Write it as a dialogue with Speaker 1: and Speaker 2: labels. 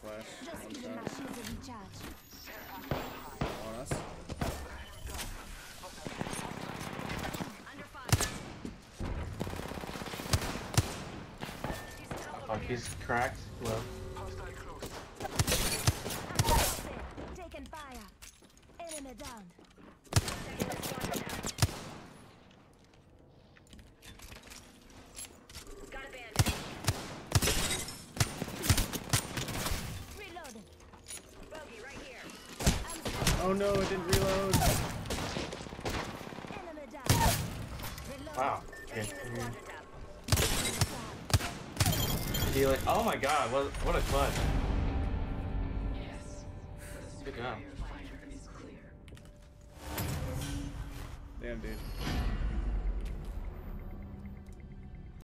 Speaker 1: Flash.
Speaker 2: Just
Speaker 1: One
Speaker 2: giving my shields a recharge.
Speaker 1: On us.
Speaker 3: Oh, he's cracked. Well,
Speaker 2: Taking fire. Enemy down.
Speaker 1: Oh no, it didn't reload.
Speaker 2: Enemy down. Reloading.
Speaker 3: wow. Okay.
Speaker 4: Taking this quadrant up.
Speaker 3: Healing. Oh my god, what, what a clutch. Good job.
Speaker 1: Damn, dude.